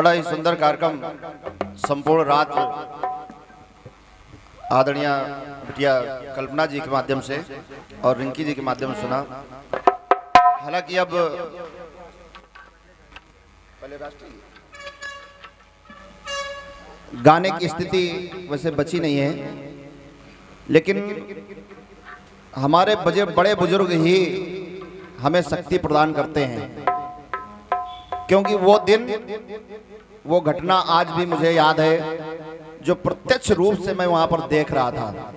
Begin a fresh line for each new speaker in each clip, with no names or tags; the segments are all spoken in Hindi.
बड़ा ही सुंदर कार्यक्रम, संपूर्ण रात आदरणीय बिटिया कल्पना जी के माध्यम से और रिंकी जी के माध्यम से सुना। हालाँकि अब गाने की स्थिति वैसे बची नहीं है, लेकिन हमारे बजे बड़े बुज़ुर्ग ही हमें शक्ति प्रदान करते हैं। क्योंकि वो दिन, वो घटना आज भी मुझे याद है, जो प्रत्यक्ष रूप से मैं वहाँ पर देख रहा था।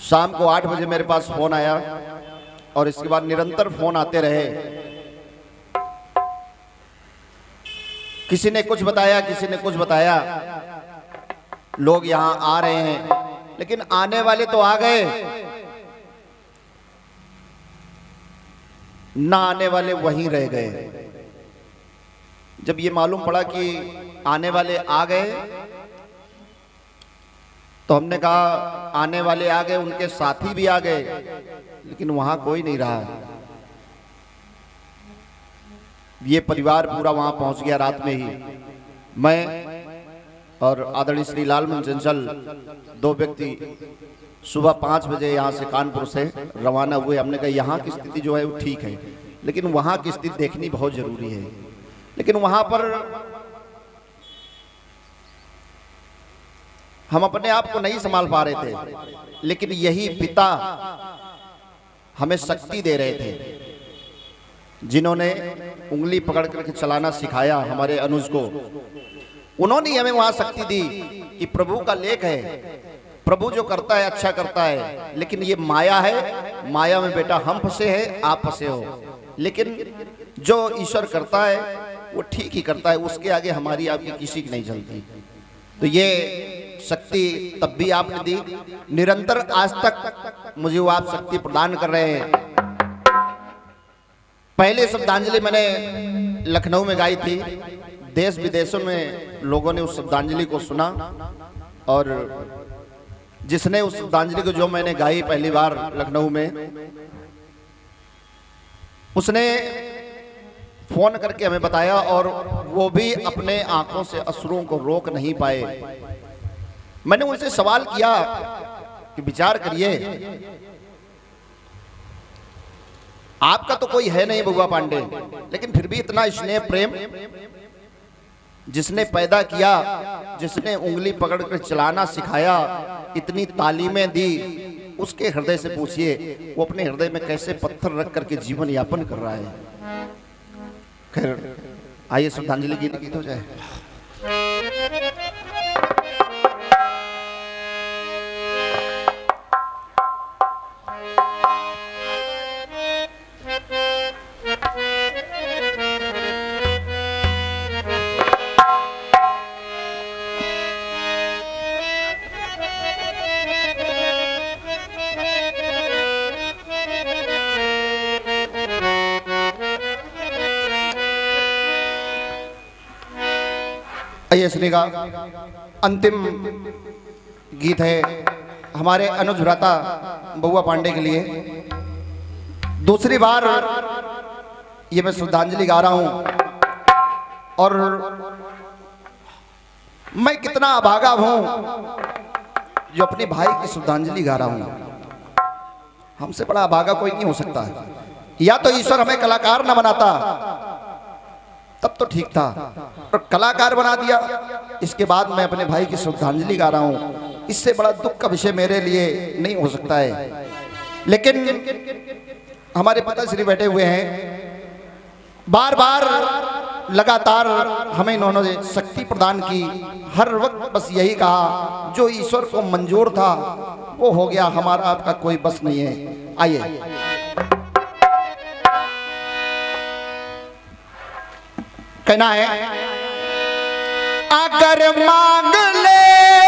शाम को आठ बजे मेरे पास फ़ोन आया और इसके बाद निरंतर फ़ोन आते रहे। किसी ने कुछ बताया, किसी ने कुछ बताया। लोग यहाँ आ रहे हैं, लेकिन आने वाले तो आ गए। ना आने वाले वहीं रह गए। जब ये मालूम पड़ा कि आने वाले आ गए तो हमने कहा, आने वाले आ गए, उनके साथी भी आ गए, लेकिन वहाँ कोई नहीं रहा। ये परिवार पूरा वहाँ पहुँच गया रात में ही। मैं और आदरणीय श्री लालमन चंचल, दो व्यक्ति, सुबह पाँच बजे यहाँ से कानपुर से रवाना हुए। हमने कहा, यहाँ की स्थिति जो है वो ठीक है, लेकिन वहाँ की स्थिति देखनी बहुत ज़रूरी है। लेकिन वहाँ पर हम अपने आप को नहीं संभाल पा रहे थे, लेकिन यही पिता हमें शक्ति दे रहे थे, जिन्होंने उंगली पकड़ करके चलाना सिखाया हमारे अनुज को। उन्होंने हमें वहाँ शक्ति दी कि प्रभु का लेख है, प्रभु जो करता है अच्छा करता है, लेकिन ये माया है, माया में बेटा हम फंसे हैं, आप फंसे हो। लेकिन जो ईश्वर करता है वो ठीक ही करता है, उसके आगे हमारी आपकी किसी की नहीं चलती। तो ये शक्ति तब भी आपने दी। निरंतर आज तक मुझे वो आप शक्ति प्रदान कर रहे हैं। पहले श्रद्धांजलि मैंने लखनऊ में गाई थी। देश विदेशों में लोगों ने उस श्रद्धांजलि को सुना। और जिसने उस श्रद्धांजलि को जो मैंने गाई पहली बार लखनऊ में, उसने फ़ोन करके हमें बताया और वो भी अपने आँखों से अश्रुओं को रोक नहीं पाए। मैंने उनसे सवाल किया कि विचार करिए, आपका तो कोई है नहीं बउआ पांडे, लेकिन फिर भी इतना स्नेह प्रेम जिसने पैदा किया, जिसने उंगली पकड़ कर चलाना सिखाया, इतनी तालीमें दी, उसके हृदय से पूछिए, वो अपने हृदय में कैसे पत्थर रख करके जीवन यापन कर रहा है? खैर आइए श्रद्धांजलि गीत गीत हो जाए। आइए का अंतिम गीत है हमारे अनुज भ्राता बउआ पांडे के लिए। दूसरी बार ये मैं श्रद्धांजलि गा रहा हूँ और मैं कितना अभागा हूँ जो अपने भाई की श्रद्धांजलि गा रहा हूँ। हमसे बड़ा अभागा कोई नहीं हो सकता। है या तो ईश्वर हमें कलाकार ना बनाता तब तो ठीक था। और कलाकार बना दिया। इसके बाद मैं अपने भाई की श्रद्धांजलि गा रहा हूँ। इससे बड़ा दुख का विषय मेरे लिए नहीं हो सकता है। लेकिन हमारे पिताश्री बैठे हुए हैं। बार बार लगातार हमें इन्होंने शक्ति प्रदान की। हर वक्त बस यही कहा, जो ईश्वर को मंजूर था, वो हो गया, हमारा आपका कोई बस नहीं है। आइए। कहना है अगर मांग ले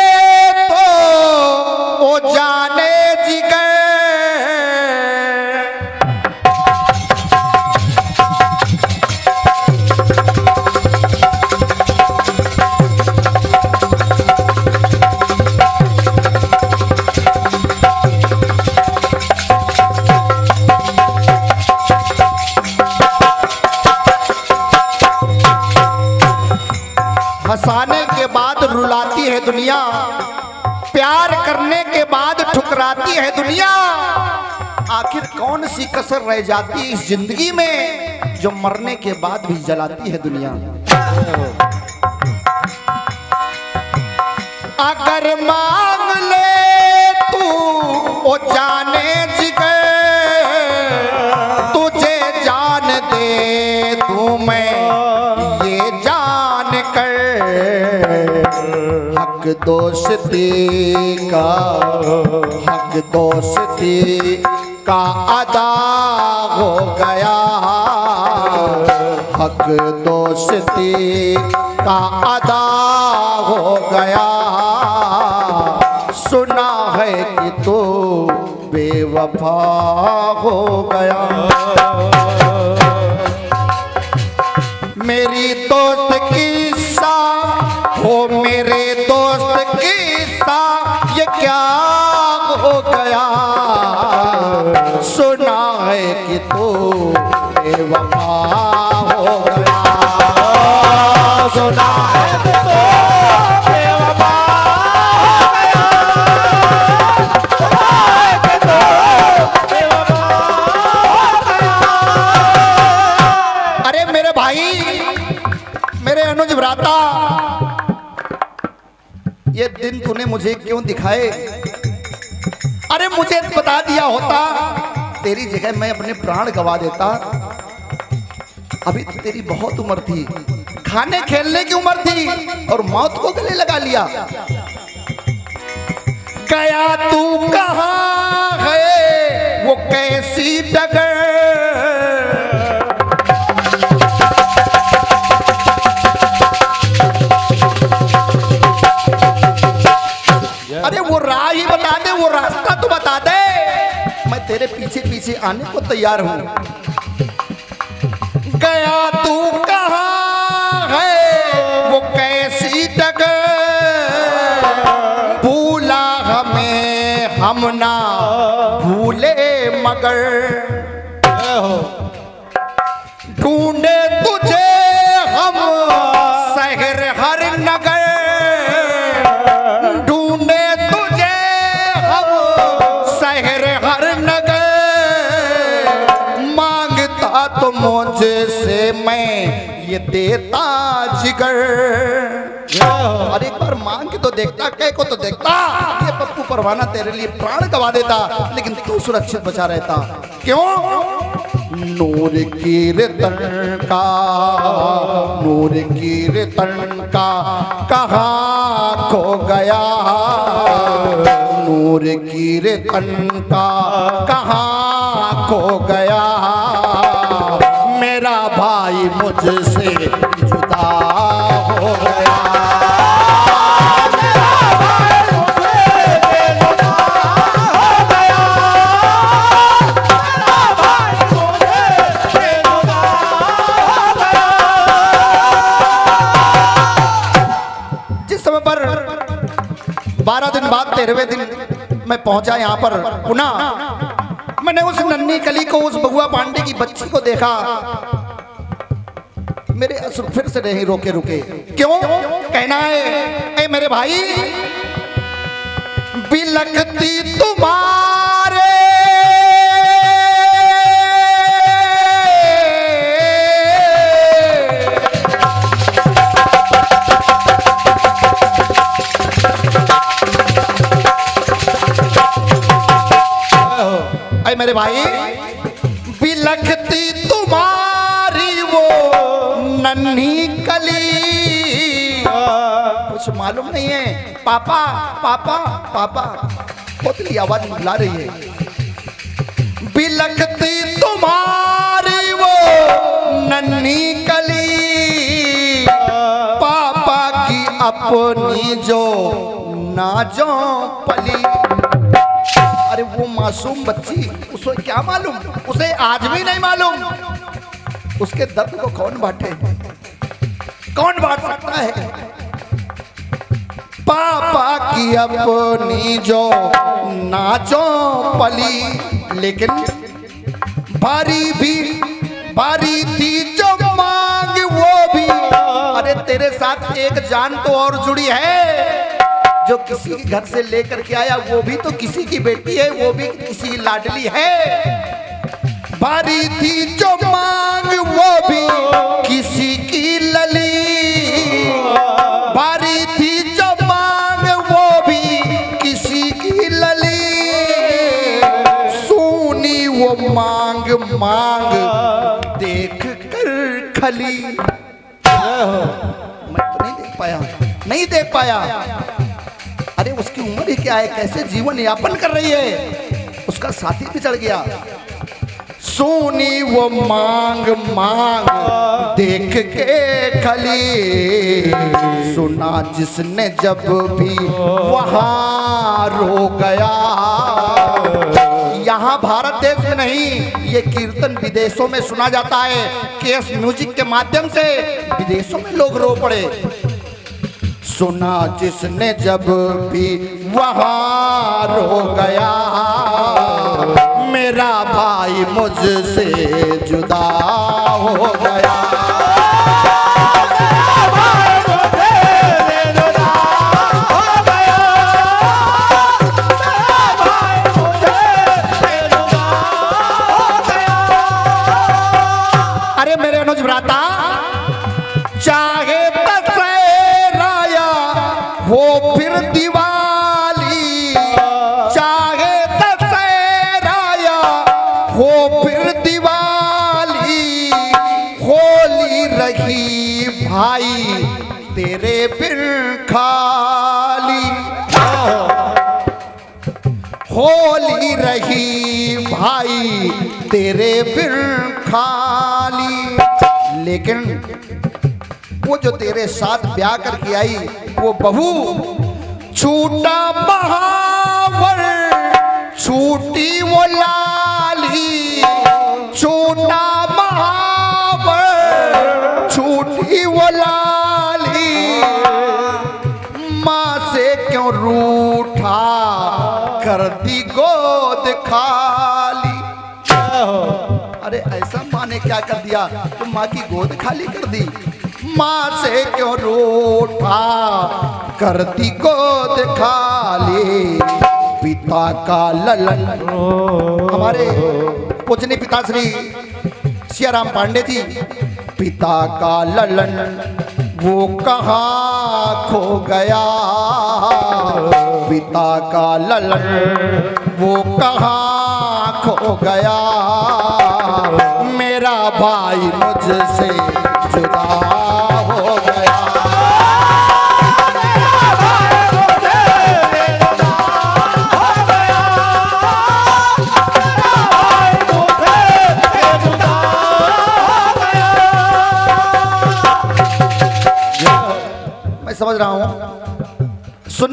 ठुकराती है दुनिया। आखिर कौन सी कसर रह जाती है इस ज़िंदगी में जो मरने के बाद भी जलाती है दुनिया? अगर मांग ले तू ओ जाने दोस्ती का हक दोस्ती का अदा हो गया। हक दोस्ती का अदा हो गया। सुना है कि तू बेवफा हो गया। मेरी दोस्त मुझे क्यों दिखाए? अरे मुझे बता दिया होता, तेरी जगह मैं अपने प्राण गवा देता। अभी तो तेरी बहुत उम्र थी। खाने खेलने की उम्र थी और मौत को गले लगा लिया। गया तू कहा है? वो कैसी डगर वो राह ही बता दे, वो रास्ता तो बता दे। मैं तेरे पीछे पीछे आने को तैयार हूँ। गया तू कहाँ है? वो कैसी डगर भूला हमें हम ना, भूले मगर। ढूंढे ये देता जिगर। और एक बार मांग के तो देखता कह को तो देखता। ये पप्पू परवाना तेरे लिए प्राण गवा देता लेकिन तू सुरक्षित बचा रहता। क्यों? नूर कीर्तन का नूर कीर्तन का कहा खो गया। नूर कीर्तन का कहा खो गया। भाई मुझसे जुदा हो गया। बारह दिन बाद, तेरहवें दिन मैं पहुँचा यहाँ पर, पुनः मैंने उस नन्ही कली को, उस बगुआ पांडे की बच्ची को देखा। मेरे असुर फिर से नहीं रोके, रुके। क्यों? कहना है, ए मेरे भाई, बिलखती तुम्हारे अरे मेरे भाई वो नन्ही कली। कुछ मालूम नहीं है। पापा पापा पापा। पोतली आवाज़ बुला रही है। बिलखती तुम्हारी वो नन्ही कली। पापा की अपनी जो नाजो पली। अरे वो मासूम बच्ची, उसे क्या मालूम? उसे आज भी नहीं मालूम। उसके दर्द को कौन बांटे? कौन बांट सकता है? पापा की अपनी जो नाचो पली, लेकिन भारी भी भारी थी जो मांग वो भी। अरे तेरे साथ एक जान तो और जुड़ी है, जो किसी के घर से लेकर के आया, वो भी तो किसी की बेटी है, वो भी किसी की लाडली है। बारी थी जो मांग वो भी किसी की लली। बारी थी जो मांग, वो भी किसी की लली। सोनी वो मांग मांग देख कर खली। मैं तो नहीं देख पाया। नहीं देख पाया। अरे उसकी उम्र ही क्या है? कैसे जीवन यापन कर रही है? उसका साथी भी चढ़ गया। सोनी वो मांग मांग देख के खली। सुना जिसने जब भी वहाँ रो गया। यहाँ भारत देश में नहीं, ये कीर्तन विदेशों में सुना जाता है। केस म्यूज़िक के माध्यम से विदेशों में लोग रो पड़े। सुना जिसने जब भी वहाँ रो गया। मेरा भाई मुझसे जुदा हो गया। रही भाई, तेरे बिन खाली। लेकिन वो जो तेरे साथ ब्याह करके आई, वो बहू छूटा महावर, छूटी वो लाली। छूटा खाली। अरे ऐसा माँ ने क्या कर दिया? तुम माँ की गोद खाली कर दी। माँ से क्यों रूठा? कर दी गोद खाली। पिता का ललन। हमारे पूजनी पिता श्री सियाराम पांडे जी पिता का ललन। वो कहाँ खो गया? पिता का ललन वो कहाँ खो गया? मेरा भाई मुझसे जुदा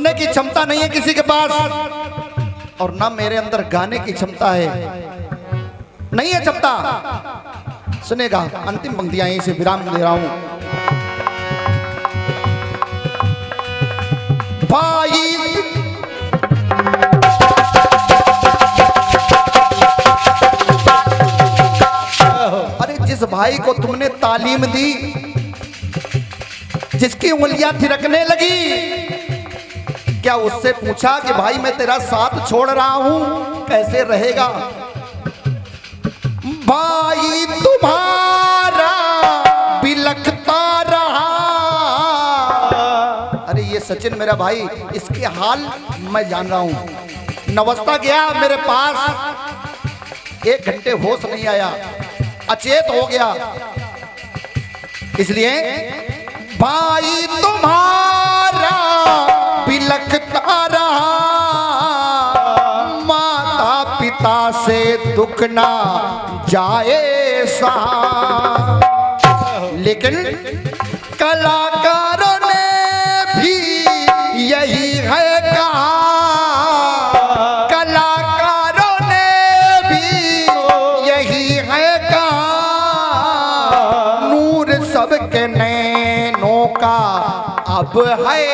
सुनने की क्षमता नहीं है किसी के पास। और ना मेरे अंदर गाने की क्षमता है। नहीं है क्षमता। सुनेगा, अंतिम पंक्तियाँ यहीं से विराम दे रहा हूँ। भाई। अरे जिस भाई को तुमने तालीम दी, जिसकी उंगलियाँ थिरकने लगी क्या उससे पूछा कि भाई मैं तेरा साथ छोड़ रहा हूँ? कैसे रहेगा? भाई तुम्हारा बिलखता रहा। अरे ये सचिन मेरा भाई, इसके हाल मैं जान रहा हूँ। नवस्ता गया मेरे पास। एक घंटे होश नहीं आया, अचेत हो गया। इसलिए, भाई तुम्हारा दुख ना जाए सहा लेकिन कलाकारों ने भी यही है कहा। कलाकारों ने भी यही है कहा। नूर सबके नैनों का अब है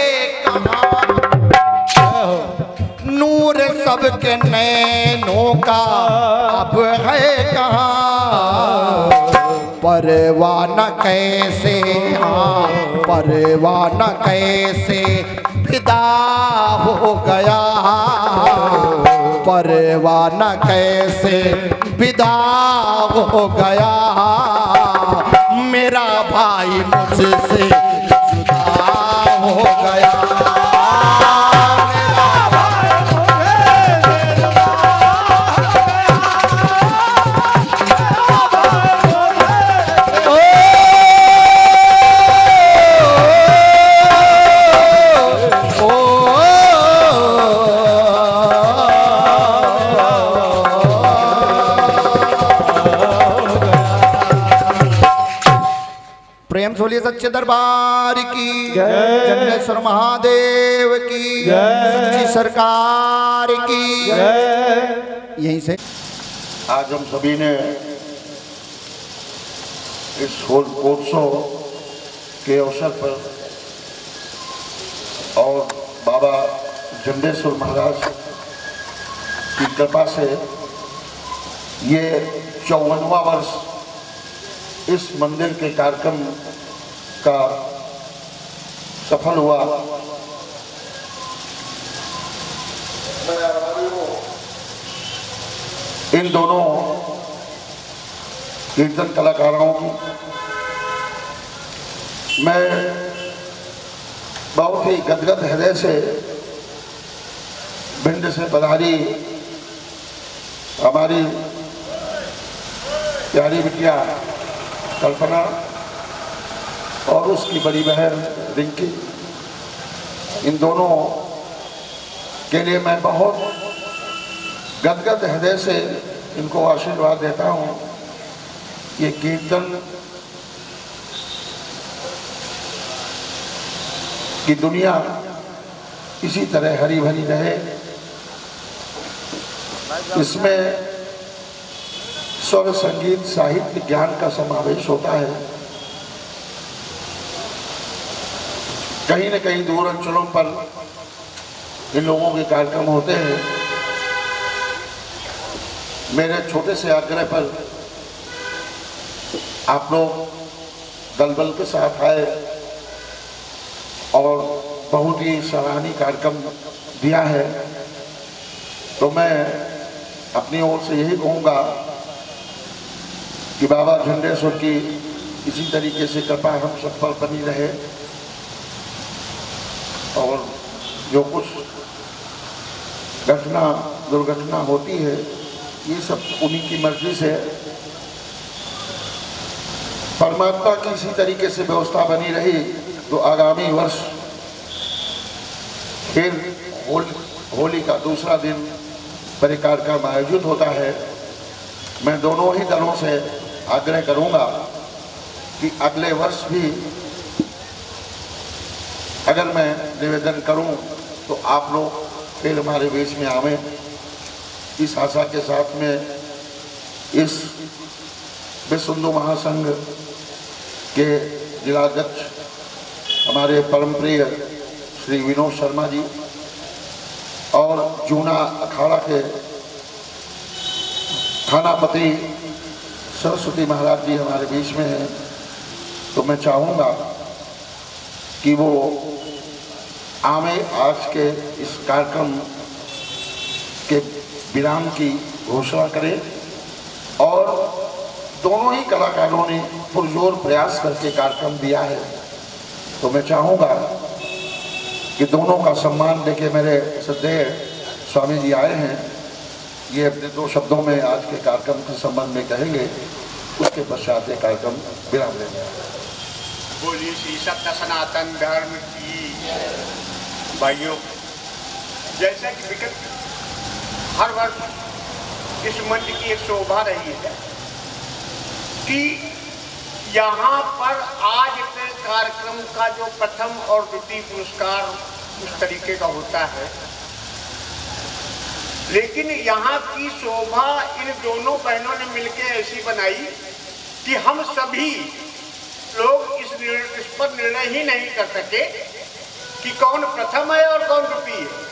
सबके नैनों का अब है कहा? परवान कैसे हाँ परवान कैसे फिदा हो गया। परवान कैसे विदा हो गया। मेरा भाई मुझसे प्रेम सोलिए सच्चे दरबार की। जन्नेश्वर महादेव की। सरकार की। यहीं से।
आज हम सभी ने इस होलकोत्सव के अवसर पर और बाबा जंडेश्वर महाराज की कृपा से ये चौवनवा वर्ष इस मंदिर के कार्यक्रम का सफल हुआ। इन दोनों कीर्तन कलाकारों की मैं बहुत ही गदगद हृदय से भिंड से पधारी हमारी प्यारी बिटिया कल्पना और उसकी बड़ी बहन रिंकी। इन दोनों के लिए मैं बहुत गदगद हृदय से इनको आशीर्वाद देता हूँ ये कीर्तन की दुनिया इसी तरह हरी भरी रहे। इसमें स्वर, संगीत, साहित्य, ज्ञान का समावेश होता है। कहीं न कहीं दूर अंचलों पर इन लोगों के कार्यक्रम होते हैं। मेरे छोटे से आग्रह पर आप लोग दलबल के साथ आए और बहुत ही सराहनीय कार्यक्रम दिया है। तो मैं अपनी ओर से यही कहूँगा कि बाबा झंडेश्वर की इसी तरीके से कृपा हम पर बनी रहे। और जो कुछ घटना, दुर्घटना होती है, ये सब उन्हीं की मर्ज़ी से परमात्मा की इसी तरीके से व्यवस्था बनी रही तो आगामी वर्ष फिर होली होली का दूसरा दिन पर कार्यक्रम आयोजित होता है। मैं दोनों ही दलों से आग्रह करूँगा कि अगले वर्ष भी अगर मैं निवेदन करूँ तो आप लोग फिर हमारे बीच में आवें। इस आशा के साथ में इस विश्व हिंदू महासंघ के जिलाध्यक्ष हमारे परम प्रिय श्री विनोद शर्मा जी और जूना अखाड़ा के थानापति सरस्वती महाराज जी हमारे बीच में हैं तो मैं चाहूँगा कि वो आमे आज के इस कार्यक्रम के विराम की घोषणा करें और दोनों ही कलाकारों ने पुरजोर प्रयास करके कार्यक्रम दिया है। तो मैं चाहूँगा कि दोनों का सम्मान देके मेरे श्रद्धेय स्वामी जी आए हैं। ये अपने दो शब्दों में आज के कार्यक्रम के संबंध में कहेंगे, उसके पश्चात ये कार्यक्रम विराम लेंगे।
बोली श्री सत्य सनातन धर्म की भाइयों, जैसा कि विगत हर वर्ष इस मंच की एक शोभा रही है कि यहाँ पर आज के कार्यक्रम का जो प्रथम और द्वितीय पुरस्कार उस तरीके का होता है लेकिन यहाँ की शोभा इन दोनों बहनों ने मिलकर ऐसी बनाई कि हम सभी लोग इस इस पर निर्णय ही नहीं कर सके कि कौन प्रथम है और कौन द्वितीय है।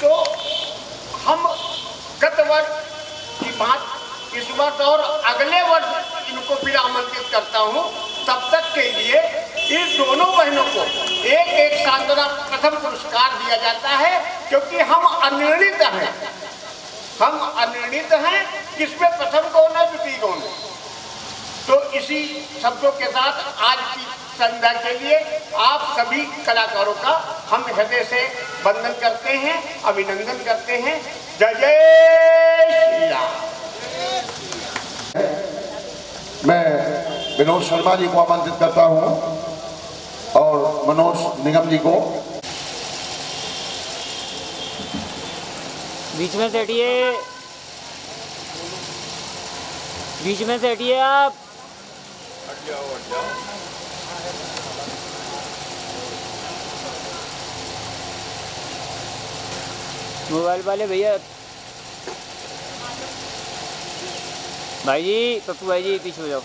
तो हम गत वर्ष की बात, इस वर्ष और अगले वर्ष इनको फिर आमंत्रित करता हूँ। तब तक के लिए इन दोनों बहनों को एक एक सांत्वना प्रथम पुरस्कार दिया जाता है। क्योंकि हम अनिर्णित हैं। हम अनिर्णित हैं, किसमें? प्रथम कौन है, द्वितीय कौन है? तो इसी शब्दों के साथ आज की संध्या के लिए आप सभी कलाकारों का हम हृदय से वंदन करते हैं, अभिनंदन करते हैं। जय जय श्री
मैं विनोद शर्मा जी को आमंत्रित करता हूँ और मनोज निगम जी को
बीच में से हटिए। बीच में से हटिए आप। हट जाओ हट जाओ मोबाइल वाले भैया। भाई जी पप्पू भाई जी पीछे हो जाओ।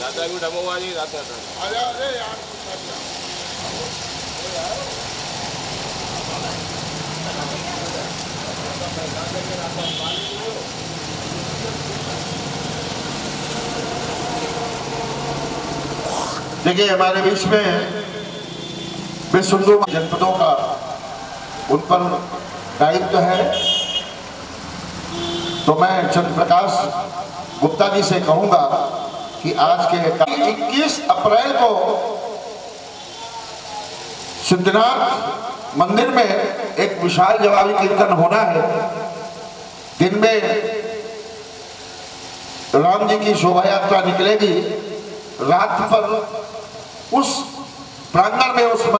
दादा भी डबो वाली दादा आ जा अरे यार
देखिए, हमारे बीच में विश्व जनपदों का, उन पर दायित्व है। तो मैं चंद्र प्रकाश गुप्ता जी से कहूँगा कि आज के 21 अप्रैल को सिद्धनाथ मंदिर में एक विशाल जवाबी कीर्तन होना है। दिन में राम जी की शोभा यात्रा निकलेगी रात पर उस प्रांगण में उस